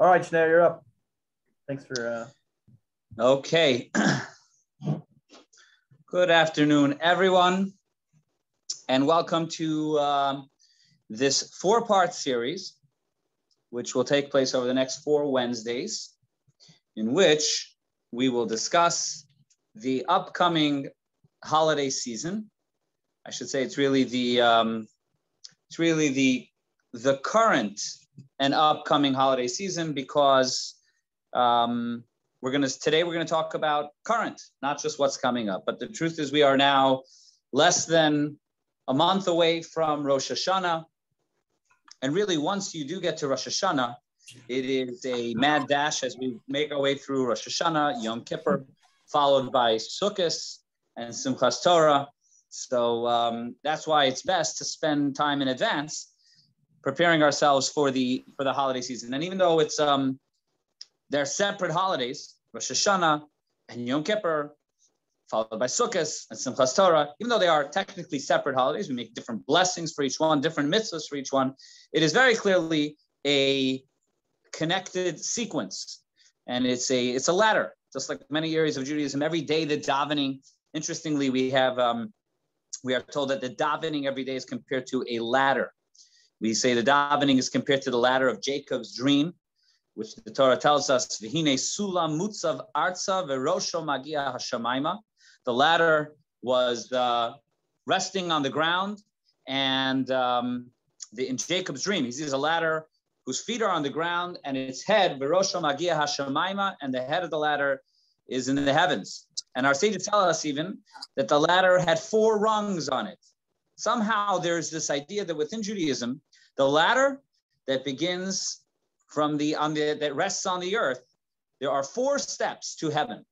All right, Shneur, you're up. Thanks for. Uh... Okay. Good afternoon, everyone, and welcome to um, this four part series, which will take place over the next four Wednesdays, in which we will discuss the upcoming holiday season. I should say it's really the um, it's really the the current and upcoming holiday season because um, we're going to today we're going to talk about current, not just what's coming up. But the truth is, we are now less than a month away from Rosh Hashanah, and really, once you do get to Rosh Hashanah, it is a mad dash as we make our way through Rosh Hashanah, Yom Kippur, followed by Sukkot and Simchas Torah. So um, that's why it's best to spend time in advance preparing ourselves for the for the holiday season. And even though it's um, they're separate holidays, Rosh Hashanah and Yom Kippur, followed by Sukkot and Simchas Torah, even though they are technically separate holidays, we make different blessings for each one, different mitzvahs for each one. It is very clearly a connected sequence, and it's a it's a ladder, just like many areas of Judaism. Every day the davening. Interestingly, we have um, we are told that the davening every day is compared to a ladder. We say the davening is compared to the ladder of Jacob's dream, which the Torah tells us, V'hine sulam mutzav arza verosho magia hashamayma. The ladder was uh, resting on the ground, and um, the, in Jacob's dream, he sees a ladder whose feet are on the ground, and its head, verosho magia hashamayma, and the head of the ladder is in the heavens. And our sages tell us even that the ladder had four rungs on it. Somehow there's this idea that within Judaism, the ladder that begins from the on the that rests on the earth, there are four steps to heaven.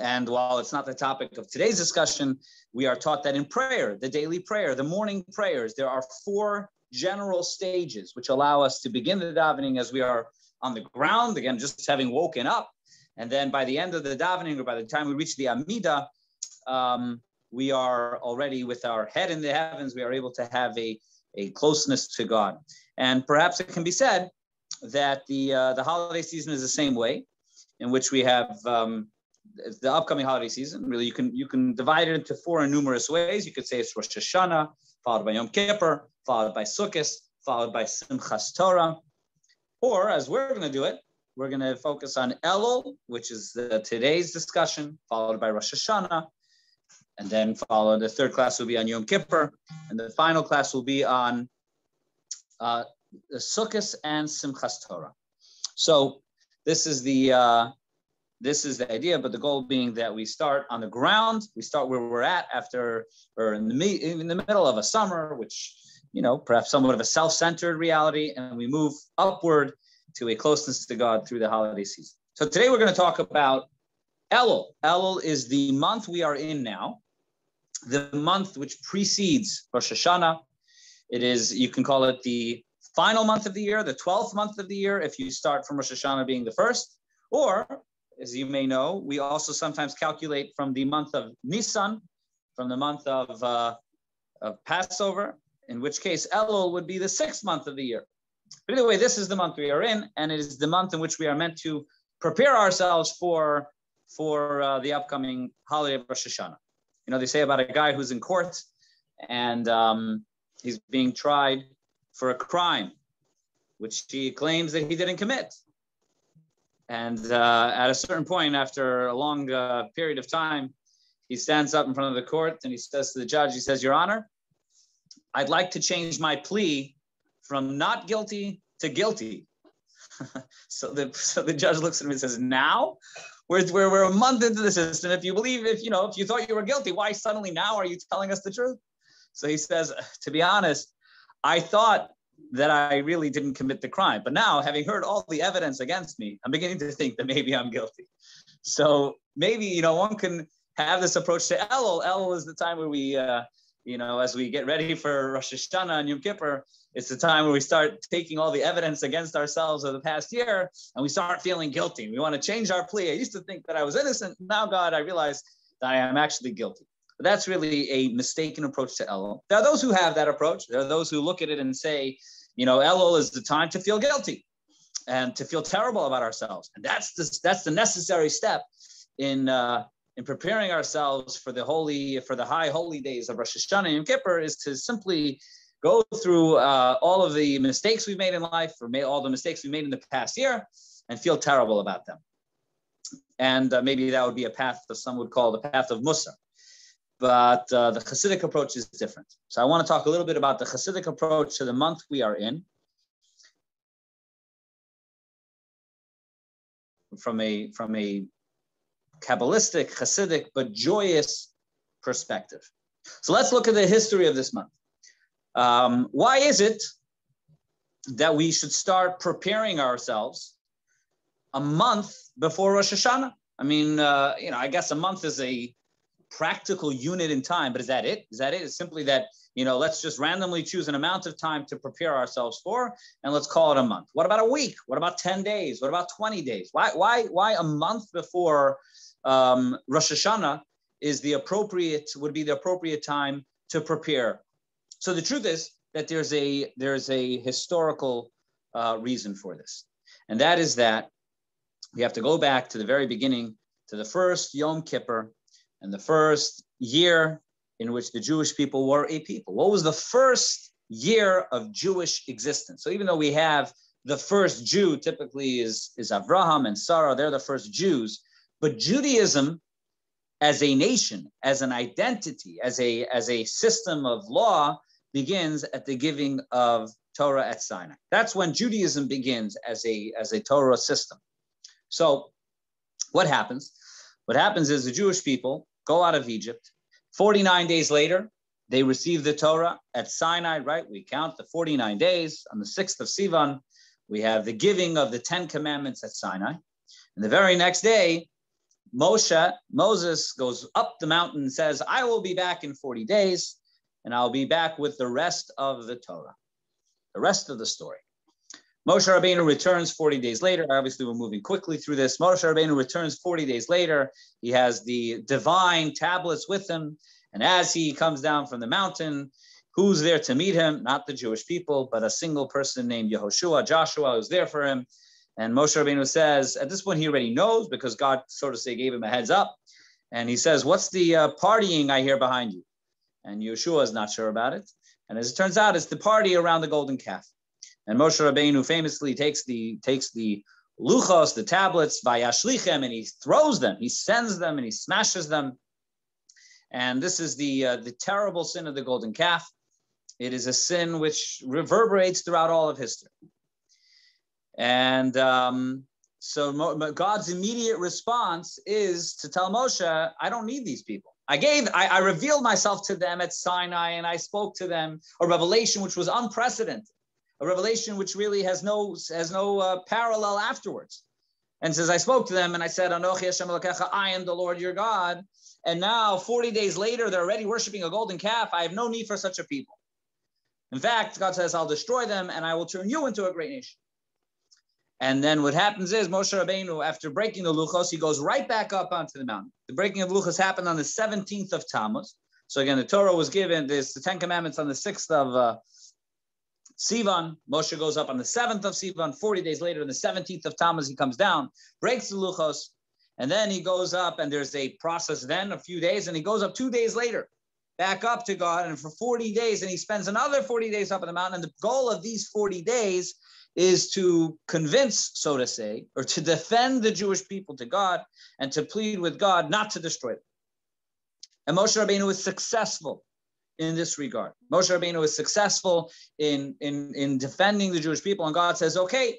And while it's not the topic of today's discussion, we are taught that in prayer, the daily prayer, the morning prayers, there are four general stages which allow us to begin the davening as we are on the ground, again, just having woken up. And then by the end of the davening, or by the time we reach the Amida, um, we are already with our head in the heavens, we are able to have a a closeness to God. And perhaps it can be said that the uh, the holiday season is the same way, in which we have um, the upcoming holiday season. Really, you can you can divide it into four in numerous ways. You could say it's Rosh Hashanah, followed by Yom Kippur, followed by Sukkot, followed by Simchas Torah, or as we're going to do it, we're going to focus on Elul, which is the, today's discussion, followed by Rosh Hashanah, and then follow the third class will be on Yom Kippur, and the final class will be on uh, the Sukkot and Simchas Torah. So this is the uh, this is the idea, but the goal being that we start on the ground. We start where we're at after or in the in the middle of a summer, which you know perhaps somewhat of a self-centered reality, and we move upward to a closeness to God through the holiday season. So today we're going to talk about Elul. Elul is the month we are in now, the month which precedes Rosh Hashanah. It is, you can call it the final month of the year, the 12th month of the year, if you start from Rosh Hashanah being the first. Or, as you may know, we also sometimes calculate from the month of Nisan, from the month of, uh, of Passover, in which case Elul would be the sixth month of the year. But either way, this is the month we are in, and it is the month in which we are meant to prepare ourselves for, for uh, the upcoming holiday of Rosh Hashanah. You know, they say about a guy who's in court and um, he's being tried for a crime, which he claims that he didn't commit. And uh, at a certain point, after a long uh, period of time, he stands up in front of the court and he says to the judge, he says, Your Honor, I'd like to change my plea from not guilty to guilty. so, the, so the judge looks at him and says, Now? We're, we're, we're a month into the system. If you believe, if you know, if you thought you were guilty, why suddenly now are you telling us the truth? So he says, to be honest, I thought that I really didn't commit the crime. But now, having heard all the evidence against me, I'm beginning to think that maybe I'm guilty. So maybe, you know, one can have this approach to Elul. Elul is the time where we, uh, you know, as we get ready for Rosh Hashanah and Yom Kippur, it's the time where we start taking all the evidence against ourselves of the past year and we start feeling guilty. We want to change our plea. I used to think that I was innocent. Now, God, I realize that I am actually guilty. But that's really a mistaken approach to Elul. There are those who have that approach. There are those who look at it and say, you know, Elul is the time to feel guilty. and to feel terrible about ourselves. And that's the, that's the necessary step in, uh, in preparing ourselves for the holy, for the high holy days of Rosh Hashanah and Yom Kippur is to simply go through uh, all of the mistakes we've made in life or made all the mistakes we made in the past year and feel terrible about them. And uh, maybe that would be a path that some would call the path of Mussar. But uh, the Hasidic approach is different. So I want to talk a little bit about the Hasidic approach to the month we are in. From a, from a Kabbalistic, Hasidic, but joyous perspective. So let's look at the history of this month. Um, why is it that we should start preparing ourselves a month before Rosh Hashanah? I mean, uh, you know, I guess a month is a practical unit in time, but is that it? Is that it? It's simply that, you know, let's just randomly choose an amount of time to prepare ourselves for, and let's call it a month. What about a week? What about 10 days? What about 20 days? Why, why, why a month before um, Rosh Hashanah is the appropriate, would be the appropriate time to prepare so the truth is that there's a there's a historical uh, reason for this, and that is that we have to go back to the very beginning, to the first Yom Kippur, and the first year in which the Jewish people were a people. What was the first year of Jewish existence? So even though we have the first Jew, typically is is Abraham and Sarah, they're the first Jews, but Judaism as a nation, as an identity, as a as a system of law begins at the giving of Torah at Sinai. That's when Judaism begins as a, as a Torah system. So what happens? What happens is the Jewish people go out of Egypt. 49 days later, they receive the Torah at Sinai, right? We count the 49 days. On the 6th of Sivan, we have the giving of the 10 commandments at Sinai. And the very next day, Moshe, Moses goes up the mountain and says, I will be back in 40 days and I'll be back with the rest of the Torah, the rest of the story. Moshe Rabbeinu returns 40 days later. Obviously, we're moving quickly through this. Moshe Rabbeinu returns 40 days later. He has the divine tablets with him. And as he comes down from the mountain, who's there to meet him? Not the Jewish people, but a single person named Yehoshua, Joshua, who's there for him. And Moshe Rabbeinu says, at this point, he already knows because God sort of say gave him a heads up. And he says, What's the uh, partying I hear behind you? and Yeshua is not sure about it. And as it turns out, it's the party around the golden calf. And Moshe Rabbeinu famously takes the takes the luchos, the tablets, vayashlichem, and he throws them, he sends them, and he smashes them. And this is the uh, the terrible sin of the golden calf. It is a sin which reverberates throughout all of history. And um, so God's immediate response is to tell Moshe, I don't need these people. I gave, I, I, revealed myself to them at Sinai and I spoke to them a revelation which was unprecedented, a revelation which really has no, has no uh, parallel afterwards. And says, I spoke to them and I said, I am the Lord your God. And now 40 days later, they're already worshiping a golden calf. I have no need for such a people. In fact, God says, I'll destroy them and I will turn you into a great nation. And then what happens is Moshe Rabbeinu, after breaking the luchos, he goes right back up onto the mountain. The breaking of luchos happened on the 17th of Tammuz. So again, the Torah was given, there's the Ten Commandments on the 6th of uh, Sivan. Moshe goes up on the 7th of Sivan. 40 days later, on the 17th of Tammuz, he comes down, breaks the luchos, and then he goes up, and there's a process then, a few days, and he goes up two days later, back up to God, and for 40 days, and he spends another 40 days up on the mountain. And the goal of these 40 days is to convince, so to say, or to defend the Jewish people to God and to plead with God not to destroy them. And Moshe Rabbeinu was successful in this regard. Moshe Rabbeinu was successful in, in, in defending the Jewish people, and God says, okay,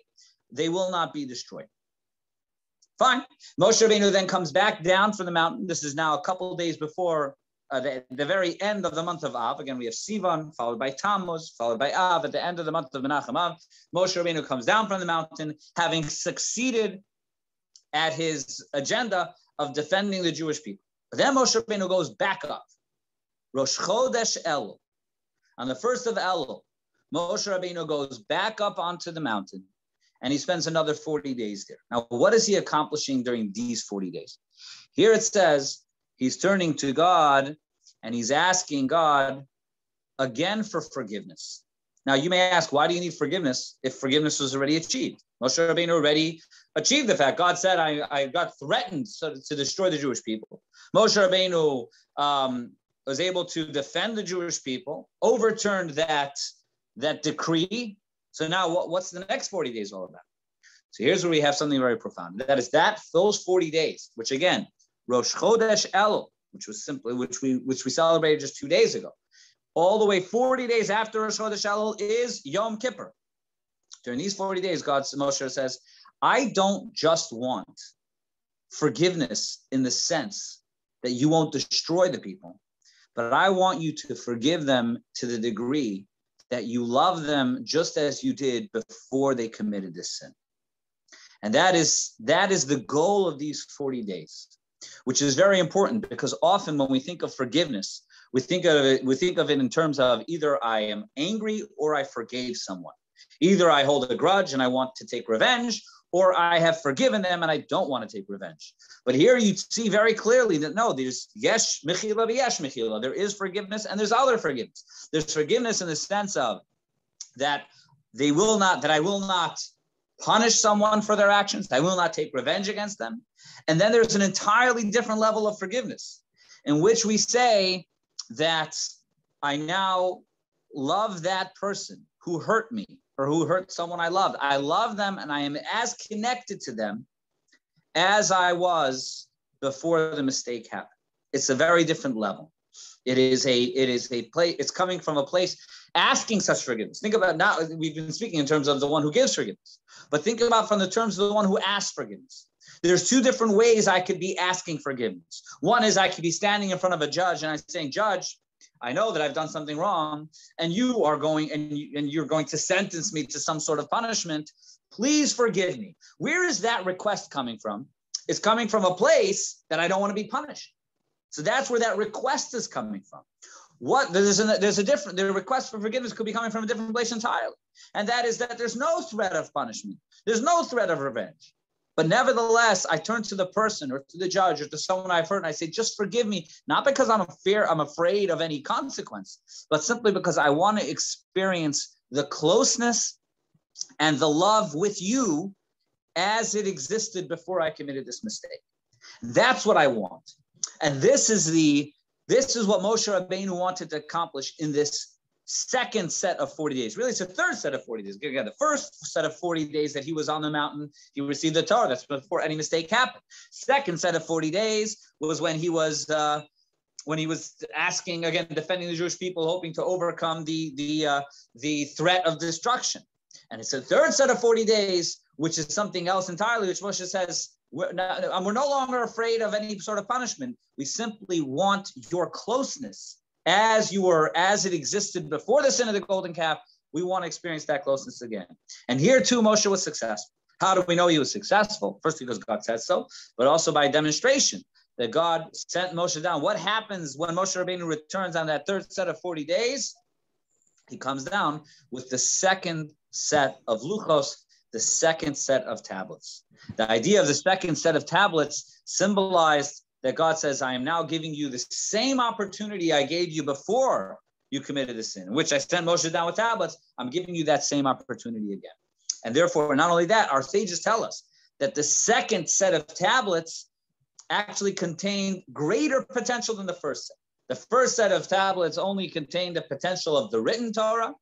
they will not be destroyed. Fine. Moshe Rabbeinu then comes back down from the mountain. This is now a couple days before uh, the, very end of the month of Av. Again, we have Sivan, followed by Tammuz, followed by Av. At the end of the month of Menachem Av, Moshe Rabbeinu comes down from the mountain, having succeeded at his agenda of defending the Jewish people. But then Moshe Rabbeinu goes back up. Rosh Chodesh El. On the first of Elul, Moshe Rabbeinu goes back up onto the mountain and he spends another 40 days there. Now, what is he accomplishing during these 40 days? Here it says he's turning to God and he's asking God again for forgiveness. Now, you may ask, why do you need forgiveness if forgiveness was already achieved? Moshe Rabbeinu already achieved the fact. God said, I, I got threatened to, to destroy the Jewish people. Moshe Rabbeinu um, was able to defend the Jewish people, overturned that, that decree. So now what, what's the next 40 days all about? So here's where we have something very profound. That is that those 40 days, which again, Rosh Chodesh Elul, which was simply which we which we celebrated just two days ago, all the way 40 days after Rosh Chodesh Elul is Yom Kippur. During these 40 days, God Moshe says, I don't just want forgiveness in the sense that you won't destroy the people, but I want you to forgive them to the degree that you love them just as you did before they committed this sin. And that is that is the goal of these 40 days, which is very important because often when we think of forgiveness, we think of it, we think of it in terms of either I am angry or I forgave someone. Either I hold a grudge and I want to take revenge, or I have forgiven them and I don't want to take revenge. But here you see very clearly that no, there's yesh mechila yesh mechila. There is forgiveness and there's other forgiveness. There's forgiveness in the sense of that they will not, that I will not punish someone for their actions. I will not take revenge against them. And then there's an entirely different level of forgiveness in which we say that I now love that person who hurt me or who hurt someone I loved. I love them and I am as connected to them as I was before the mistake happened. It's a very different level. It is a it is a place. It's coming from a place asking such forgiveness. Think about now. We've been speaking in terms of the one who gives forgiveness, but think about from the terms of the one who asks forgiveness. There's two different ways I could be asking forgiveness. One is I could be standing in front of a judge and I'm saying, Judge, I know that I've done something wrong, and you are going and, you, and you're going to sentence me to some sort of punishment. Please forgive me. Where is that request coming from? It's coming from a place that I don't want to be punished. So that's where that request is coming from. What there's a, there's a different the request for forgiveness could be coming from a different place entirely, and that is that there's no threat of punishment. There's no threat of revenge. But nevertheless, I turn to the person or to the judge or to someone I've hurt and I say, just forgive me, not because I'm fear, I'm afraid of any consequence, but simply because I want to experience the closeness and the love with you as it existed before I committed this mistake. That's what I want. And this is the this is what Moshe Rabbeinu wanted to accomplish in this second set of 40 days. Really, it's a third set of 40 days. Again, the first set of 40 days that he was on the mountain, he received the Torah. That's before any mistake happened. Second set of 40 days was when he was uh, when he was asking again, defending the Jewish people, hoping to overcome the the uh, the threat of destruction. And it's a third set of 40 days, which is something else entirely, which Moshe says, we're, not, we're no longer afraid of any sort of punishment. We simply want your closeness as you were, as it existed before the sin of the golden calf. We want to experience that closeness again. And here too, Moshe was successful. How do we know he was successful? First, because God said so, but also by demonstration that God sent Moshe down. What happens when Moshe Rabbeinu returns on that third set of 40 days? He comes down with the second set of luchos, the second set of tablets. The idea of the second set of tablets symbolized that God says, I am now giving you the same opportunity I gave you before you committed the sin, which I sent Moshe down with tablets. I'm giving you that same opportunity again. And therefore, not only that, our sages tell us that the second set of tablets actually contained greater potential than the first set. The first set of tablets only contained the potential of the written Torah,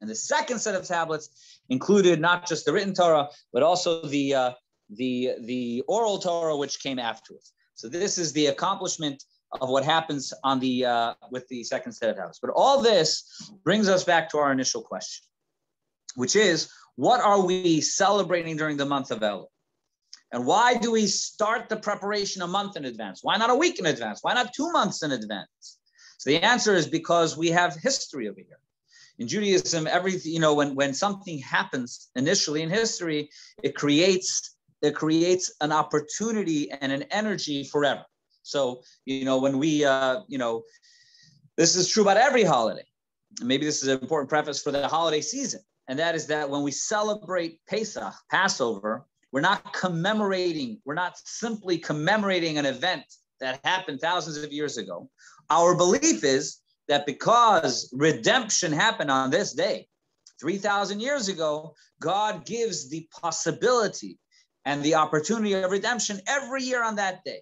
and the second set of tablets included not just the written Torah, but also the uh, the the oral Torah which came afterwards. So this is the accomplishment of what happens on the uh, with the second set of tablets. But all this brings us back to our initial question, which is what are we celebrating during the month of Elul? And why do we start the preparation a month in advance? Why not a week in advance? Why not two months in advance? So the answer is because we have history over here. In Judaism, everything, you know, when, when something happens initially in history, it creates it creates an opportunity and an energy forever. So, you know, when we, uh, you know, this is true about every holiday. Maybe this is an important preface for the holiday season. And that is that when we celebrate Pesach, Passover, we're not commemorating, we're not simply commemorating an event that happened thousands of years ago. Our belief is that because redemption happened on this day, 3,000 years ago, God gives the possibility and the opportunity of redemption every year on that day.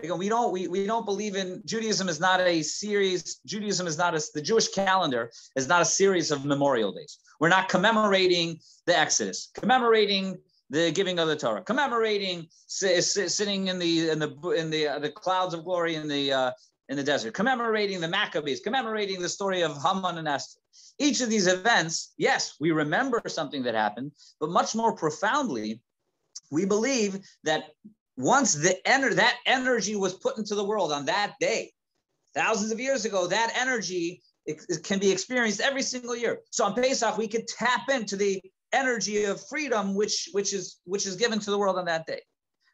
Again, we don't we, we don't believe in Judaism is not a series. Judaism is not a the Jewish calendar is not a series of memorial days. We're not commemorating the Exodus, commemorating the giving of the Torah, commemorating sitting in the in the in the uh, the clouds of glory in the uh, in the desert, commemorating the Maccabees, commemorating the story of Haman and Esther. Each of these events, yes, we remember something that happened, but much more profoundly, we believe that once the ener- that energy was put into the world on that day, thousands of years ago, that energy it, it can be experienced every single year. So on Pesach, we could tap into the energy of freedom, which which is which is given to the world on that day.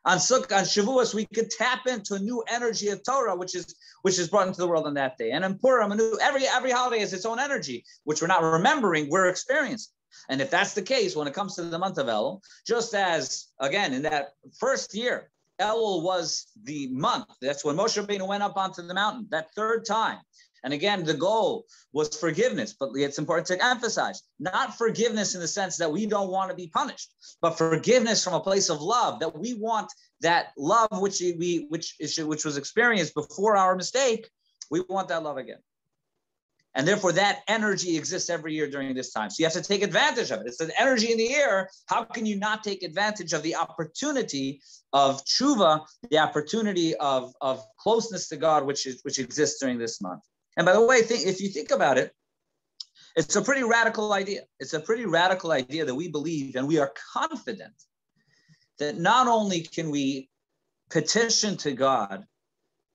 On Sukkot, on Shavuos, we could tap into a new energy of Torah, which is which is brought into the world on that day. And in Purim, a new, every every holiday has its own energy, which we're not remembering, we're experiencing. And if that's the case, when it comes to the month of Elul, just as again in that first year, Elul was the month. That's when Moshe Rabbeinu went up onto the mountain. That third time, and again, the goal was forgiveness, but it's important to emphasize not forgiveness in the sense that we don't want to be punished, but forgiveness from a place of love that we want that love which we which is which was experienced before our mistake. We want that love again. And therefore, that energy exists every year during this time. So you have to take advantage of it. It's an energy in the air. How can you not take advantage of the opportunity of tshuva, the opportunity of, of closeness to God, which is which exists during this month? And by the way, think, if you think about it, it's a pretty radical idea. It's a pretty radical idea that we believe and we are confident that not only can we petition to God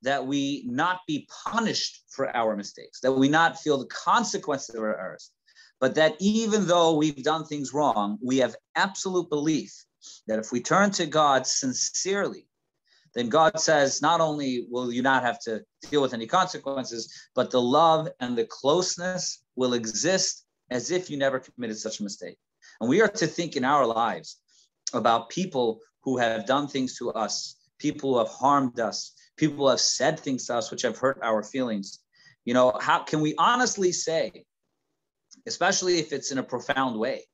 that we not be punished for our mistakes, that we not feel the consequences of our errors, but that even though we've done things wrong, we have absolute belief that if we turn to God sincerely, then God says, not only will you not have to deal with any consequences, but the love and the closeness will exist as if you never committed such a mistake. And we are to think in our lives about people who have done things to us, people who have harmed us, people who have said things to us which have hurt our feelings. You know, how can we honestly say, especially if it's in a profound way,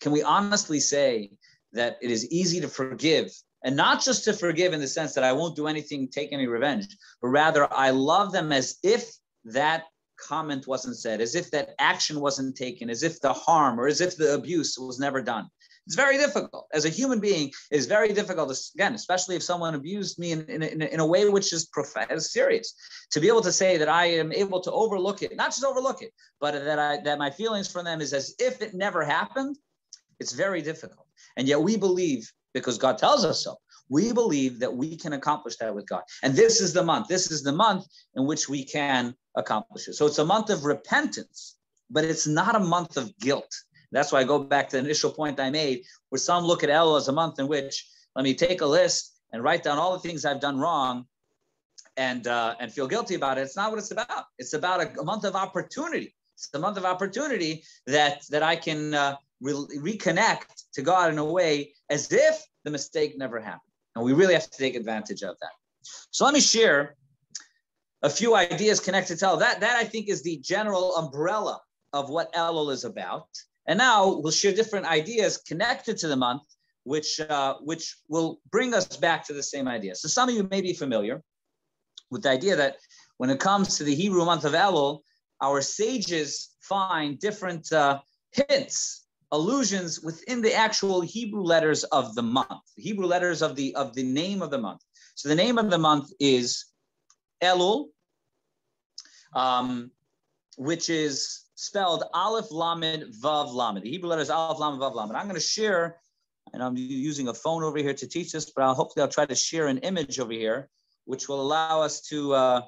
can we honestly say that it is easy to forgive and not just to forgive in the sense that I won't do anything, take any revenge, but rather I love them as if that comment wasn't said, as if that action wasn't taken, as if the harm or as if the abuse was never done. It's very difficult. As a human being, it is very difficult, again, especially if someone abused me in, in, in, in a way which is profound, serious, to be able to say that I am able to overlook it, not just overlook it, but that, I, that my feelings for them is as if it never happened. It's very difficult. And yet we believe because God tells us so. We believe that we can accomplish that with God. And this is the month. This is the month in which we can accomplish it. So it's a month of repentance, but it's not a month of guilt. That's why I go back to the initial point I made, where some look at El as a month in which let me take a list and write down all the things I've done wrong and uh, and feel guilty about it. It's not what it's about. It's about a, a month of opportunity. It's the month of opportunity that that I can uh, re- reconnect to God in a way as if the mistake never happened. And we really have to take advantage of that. So let me share a few ideas connected to that. That I think is the general umbrella of what Elul is about. And now we'll share different ideas connected to the month, which uh, which will bring us back to the same idea. So some of you may be familiar with the idea that when it comes to the Hebrew month of Elul, our sages find different uh, hints allusions within the actual Hebrew letters of the month, the Hebrew letters of the of the name of the month. So the name of the month is Elul, um, which is spelled Aleph Lamed Vav Lamed. The Hebrew letters Aleph Lamed Vav Lamed. I'm going to share, and I'm using a phone over here to teach this, but I'll, hopefully I'll try to share an image over here, which will allow us to uh,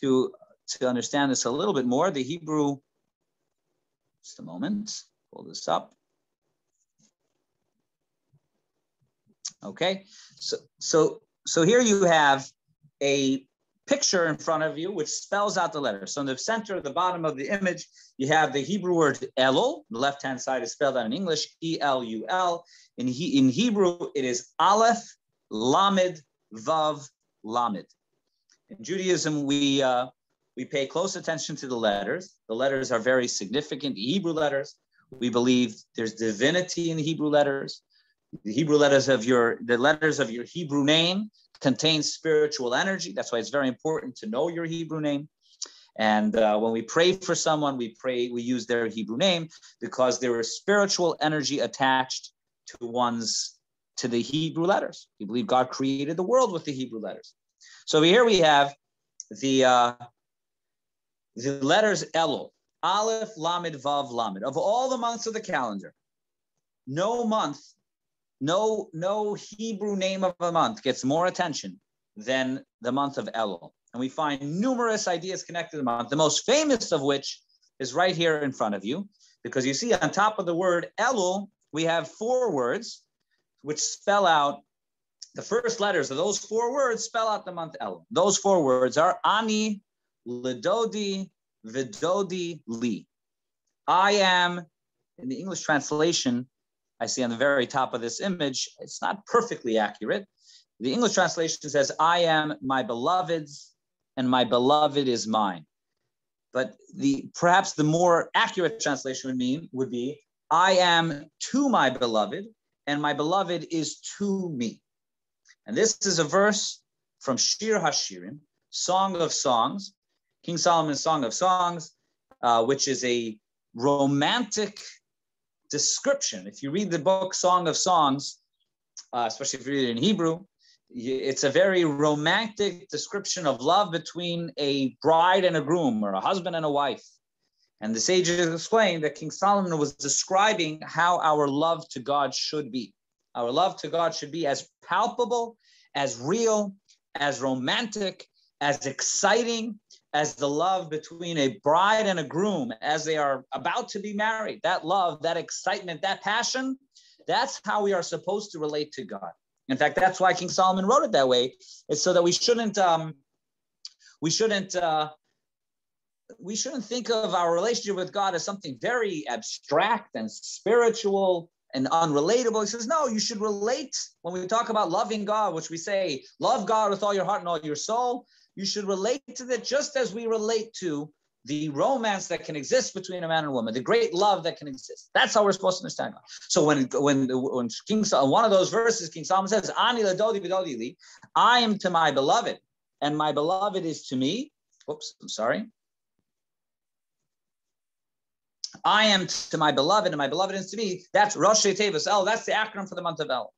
to to understand this a little bit more. The Hebrew. Just a moment. Pull this up. Okay, so so so here you have a picture in front of you which spells out the letters. So in the center, of the bottom of the image, you have the Hebrew word Elul. The left-hand side is spelled out in English, E-L-U-L. In, he, in Hebrew, it is Aleph, Lamed, Vav, Lamed. In Judaism, we, uh, we pay close attention to the letters. The letters are very significant, the Hebrew letters. We believe there's divinity in the Hebrew letters. The Hebrew letters of your the letters of your Hebrew name contain spiritual energy. That's why it's very important to know your Hebrew name. And uh, when we pray for someone, we pray, we use their Hebrew name because there is spiritual energy attached to one's, to the Hebrew letters. We believe God created the world with the Hebrew letters. So here we have the, uh, the letters Elul, Aleph, Lamed, Vav, Lamed. Of all the months of the calendar, no month, no, no Hebrew name of a month gets more attention than the month of Elul. And we find numerous ideas connected to the month, the most famous of which is right here in front of you, because you see on top of the word Elul, we have four words which spell out the first letters of those four words spell out the month Elul. Those four words are Ani, Lidodi, Vidodi, Li. I am, in the English translation, I see on the very top of this image, it's not perfectly accurate. The English translation says, I am my beloved's and my beloved is mine. But the perhaps the more accurate translation would mean would be I am to my beloved, and my beloved is to me. And this is a verse from Shir Hashirim, Song of Songs, King Solomon's Song of Songs, uh, which is a romantic description. If you read the book Song of Songs, uh, especially if you read it in Hebrew, it's a very romantic description of love between a bride and a groom or a husband and a wife. And the sages explain that King Solomon was describing how our love to God should be. Our love to God should be as palpable, as real, as romantic, as exciting as the love between a bride and a groom as they are about to be married. That love, that excitement, that passion, that's how we are supposed to relate to God. In fact, that's why King Solomon wrote it that way. It's so that we shouldn't um, we shouldn't uh, we shouldn't think of our relationship with God as something very abstract and spiritual and unrelatable. He says, no, you should relate when we talk about loving God, which we say, love God with all your heart and all your soul. You should relate to that just as we relate to the romance that can exist between a man and a woman, the great love that can exist. That's how we're supposed to understand God. So when when when King Solomon, one of those verses, King Solomon says, "Ani li," I am to my beloved, and my beloved is to me. Whoops, I'm sorry. I am to my beloved, and my beloved is to me. That's Rosh Tevis El. Oh, that's the acronym for the month of El.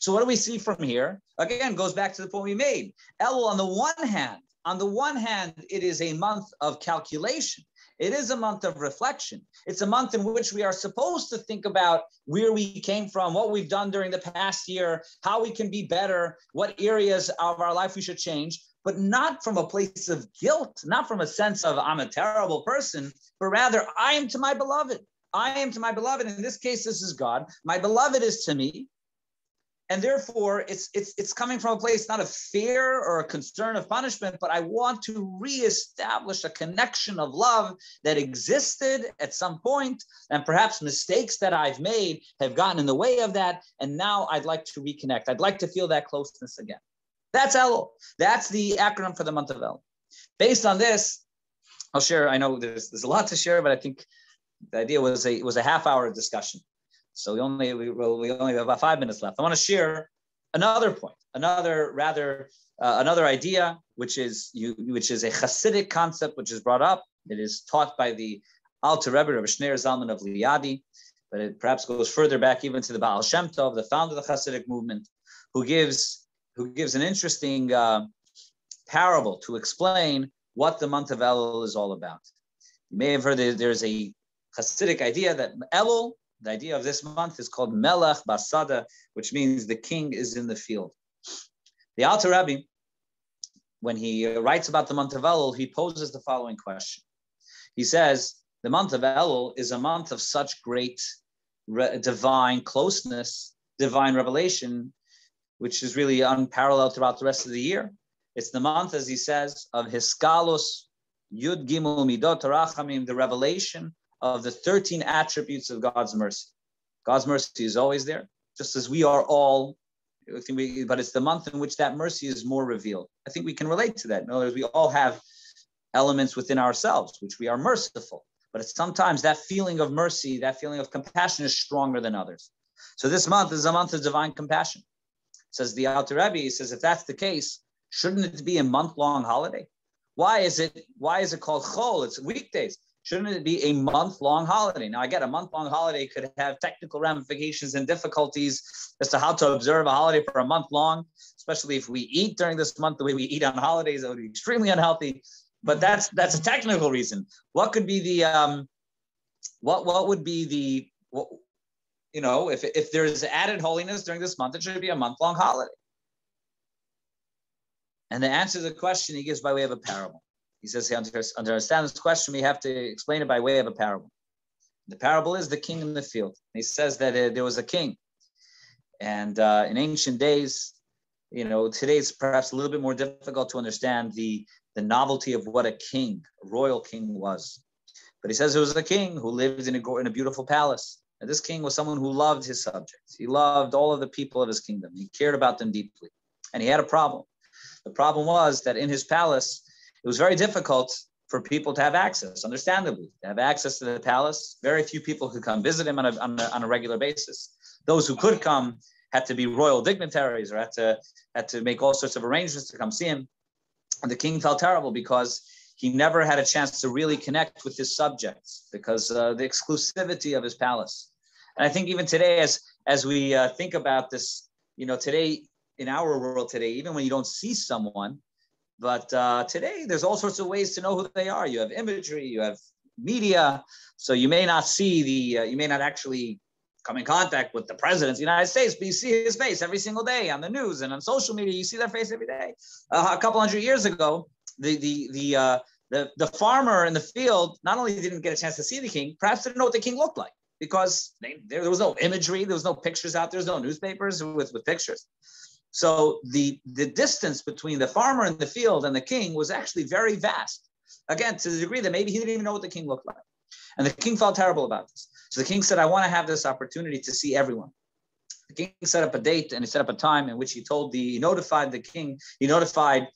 So what do we see from here? Again, goes back to the point we made. El, on the one hand, on the one hand, it is a month of calculation. It is a month of reflection. It's a month in which we are supposed to think about where we came from, what we've done during the past year, how we can be better, what areas of our life we should change, but not from a place of guilt, not from a sense of I'm a terrible person, but rather I am to my beloved. I am to my beloved. In this case, this is God. My beloved is to me and therefore it's it's it's coming from a place not of fear or a concern of punishment but i want to reestablish a connection of love that existed at some point and perhaps mistakes that i've made have gotten in the way of that and now i'd like to reconnect i'd like to feel that closeness again that's Elul. That's the acronym for the month of Elul. Based on this, I'll share. I know there's, there's a lot to share, but I think the idea was a was a half hour discussion. So we only we, we only have about five minutes left. I want to share another point, another rather uh, another idea, which is you, which is a Hasidic concept, which is brought up. It is taught by the Alter Rebbe of Shneur Zalman of Liadi, but it perhaps goes further back even to the Baal Shem Tov, the founder of the Hasidic movement, who gives who gives an interesting uh, parable to explain what the month of Elul is all about. You may have heard that there's a Hasidic idea that Elul the idea of this month is called Melech BaSadeh, which means the king is in the field. The Alter Rebbe, when he writes about the month of Elul, he poses the following question. He says, the month of Elul is a month of such great re- divine closeness, divine revelation, which is really unparalleled throughout the rest of the year. It's the month, as he says, of Hiskalos, Yud Gimel Midot Rachamim, the revelation of the 13 attributes of God's mercy. God's mercy is always there, just as we are all, but it's the month in which that mercy is more revealed. I think we can relate to that. In other words, we all have elements within ourselves, which we are merciful. But sometimes that feeling of mercy, that feeling of compassion is stronger than others. So this month is a month of divine compassion. Says the Alter Rebbe, he says, if that's the case, shouldn't it be a month-long holiday? Why is it why is it called chol? It's weekdays. Shouldn't it be a month-long holiday? Now, again, a month-long holiday could have technical ramifications and difficulties as to how to observe a holiday for a month long, especially if we eat during this month the way we eat on holidays, that would be extremely unhealthy. But that's that's a technical reason. What could be the um, what what would be the what, you know if if there's added holiness during this month, it should be a month-long holiday. And the answer to the question he gives by way of a parable. He says, to understand this question, we have to explain it by way of a parable. The parable is the king in the field. He says that uh, there was a king. And uh, in ancient days, you know, today it's perhaps a little bit more difficult to understand the, the novelty of what a king, a royal king was. But he says it was a king who lived in a, in a beautiful palace. And this king was someone who loved his subjects. He loved all of the people of his kingdom. He cared about them deeply. And he had a problem. The problem was that in his palace, it was very difficult for people to have access, understandably, to have access to the palace. Very few people could come visit him on a, on a, on a regular basis. Those who could come had to be royal dignitaries or had to, had to make all sorts of arrangements to come see him. And the king felt terrible because he never had a chance to really connect with his subjects because uh, the exclusivity of his palace. And I think even today, as as we uh, think about this, you know, today in our world today, even when you don't see someone, but uh, today, there's all sorts of ways to know who they are. You have imagery, you have media, so you may not see the, uh, you may not actually come in contact with the president of the United States, but you see his face every single day on the news and on social media. You see their face every day. Uh, a couple hundred years ago, the the the uh, the the farmer in the field not only didn't get a chance to see the king, perhaps didn't know what the king looked like because they, there, there was no imagery, there was no pictures out there, there's no newspapers with with pictures. So the, the distance between the farmer in the field and the king was actually very vast. Again, to the degree that maybe he didn't even know what the king looked like. And the king felt terrible about this. So the king said, I want to have this opportunity to see everyone. The king set up a date and he set up a time in which he told the, he notified the king, he notified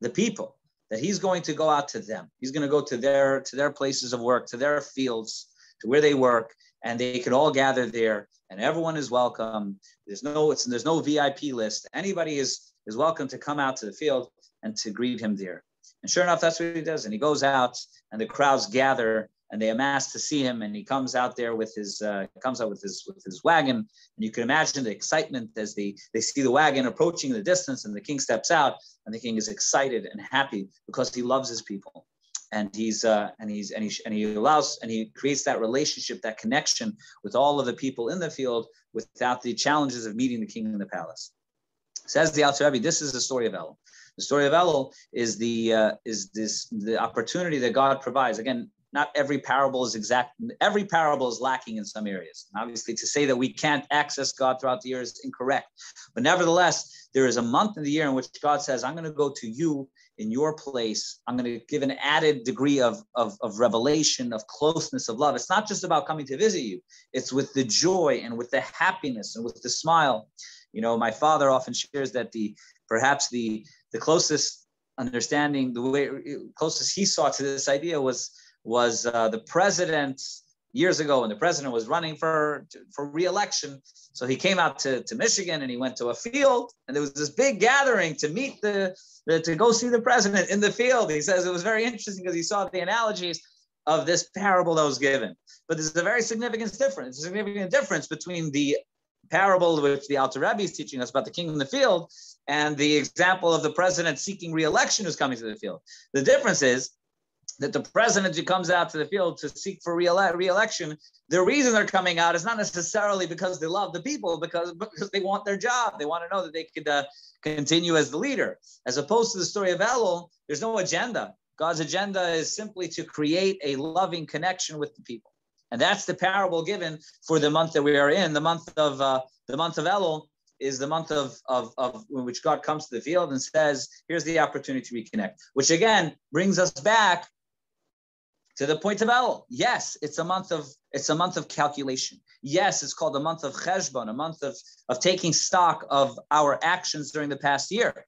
the people that he's going to go out to them. He's going to go to their, to their places of work, to their fields, to where they work, and they could all gather there and everyone is welcome. There's no it's there's no VIP list. Anybody is is welcome to come out to the field and to greet him there. And sure enough, that's what he does. And he goes out, and the crowds gather, and they amass to see him. And he comes out there with his uh, comes out with his with his wagon. And you can imagine the excitement as they they see the wagon approaching in the distance, and the king steps out, and the king is excited and happy because he loves his people and he's uh, and he's and he and he allows and he creates that relationship, that connection with all of the people in the field without the challenges of meeting the king in the palace. Says the Alter Rebbe, this is the story of Elul. The story of Elul is the uh, is this the opportunity that God provides. Again, not every parable is exact. Every parable is lacking in some areas. And obviously, to say that we can't access God throughout the year is incorrect. But nevertheless, there is a month in the year in which God says, "I'm going to go to you in your place. I'm going to give an added degree of, of, of revelation, of closeness, of love. It's not just about coming to visit you, it's with the joy and with the happiness and with the smile. You know, my father often shares that the perhaps the the closest understanding, the way closest he saw to this idea was was uh, the president years ago when the president was running for for reelection. So he came out to, to Michigan and he went to a field and there was this big gathering to meet the, the to go see the president in the field. He says it was very interesting because he saw the analogies of this parable that was given. But there's a very significant difference, a significant difference between the parable which the Alter Rebbe is teaching us about the king in the field and the example of the president seeking reelection who's coming to the field. The difference is that the president who comes out to the field to seek for re-election, the reason they're coming out is not necessarily because they love the people, because, because they want their job. They want to know that they could uh, continue as the leader. As opposed to the story of Elul, there's no agenda. God's agenda is simply to create a loving connection with the people. And that's the parable given for the month that we are in. The month of uh, the month of Elul is the month of, of, of which God comes to the field and says, here's the opportunity to reconnect, which again brings us back to the point of El. Yes, it's a month of it's a month of calculation. Yes, it's called a month of cheshbon, a month of, of taking stock of our actions during the past year.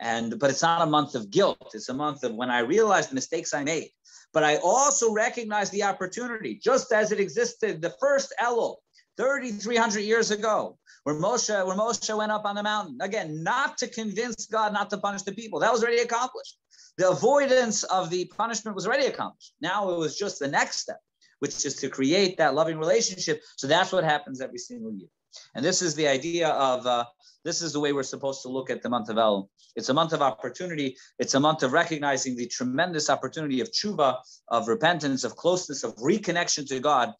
And but it's not a month of guilt. It's a month of when I realize the mistakes I made. But I also recognize the opportunity, just as it existed the first Elul, 3,300 years ago, where Moshe, where Moshe went up on the mountain. Again, not to convince God not to punish the people. That was already accomplished. The avoidance of the punishment was already accomplished. Now it was just the next step, which is to create that loving relationship. So that's what happens every single year. And this is the idea of uh, this is the way we're supposed to look at the month of Elul. It's a month of opportunity. It's a month of recognizing the tremendous opportunity of tshuva, of repentance, of closeness, of reconnection to God,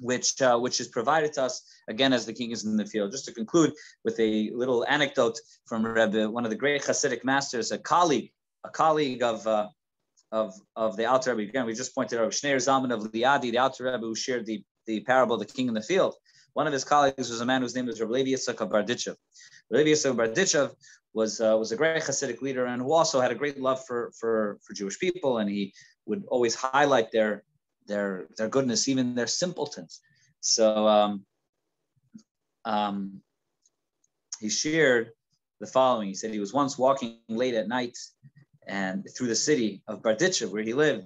which uh, which is provided to us again as the king is in the field. Just to conclude with a little anecdote from Rebbe, one of the great Hasidic masters, a colleague, a colleague of uh, of of the Alter Rebbe. Again, we just pointed out Shneur Zalman of Liadi, the Alter Rebbe who shared the the parable of the king in the field. One of his colleagues was a man whose name was Rabbi Levi Yitzchak of Berditchev. Levi Yitzchak of Berditchev was uh, was a great Hasidic leader and who also had a great love for for for Jewish people, and he would always highlight their their their goodness, even their simpletons. So um, um, he shared the following. He said he was once walking late at night and through the city of Berditchev, where he lived,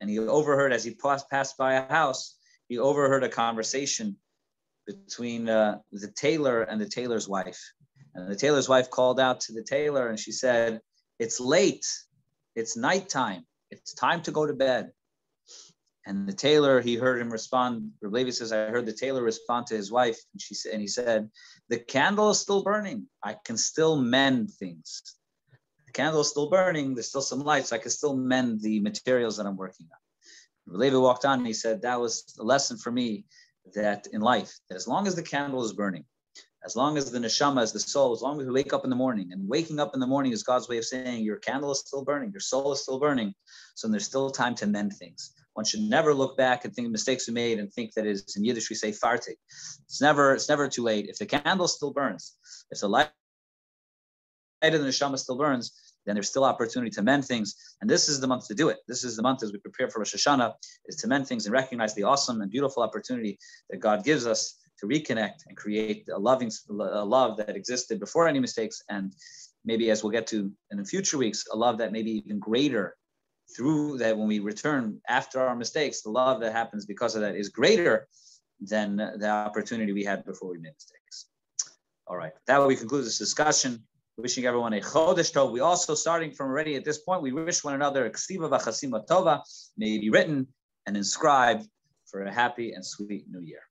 and he overheard as he passed by a house, he overheard a conversation between uh, the tailor and the tailor's wife. And the tailor's wife called out to the tailor and she said, It's late. It's nighttime. It's time to go to bed. And the tailor, he heard him respond. Rabbi says, I heard the tailor respond to his wife, and she said, and he said, The candle is still burning. I can still mend things. The candle is still burning. There's still some light, So I can still mend the materials that I'm working on. Rabbi walked on and he said, That was a lesson for me that in life, that as long as the candle is burning, as long as the neshama is the soul, as long as we wake up in the morning, and waking up in the morning is God's way of saying your candle is still burning, your soul is still burning, so there's still time to mend things. One should never look back and think mistakes we made and think that is in Yiddish we say fartig. It's never it's never too late. If the candle still burns, if the light of the neshama still burns, then there's still opportunity to mend things. And this is the month to do it. This is the month as we prepare for Rosh Hashanah, is to mend things and recognize the awesome and beautiful opportunity that God gives us to reconnect and create a loving a love that existed before any mistakes. And maybe as we'll get to in the future weeks, a love that may be even greater through that when we return after our mistakes, the love that happens because of that is greater than the opportunity we had before we made mistakes. All right, that way we conclude this discussion. Wishing everyone a chodesh tov. We also, starting from already at this point, we wish one another ksiva v'chasima tova may be written and inscribed for a happy and sweet new year.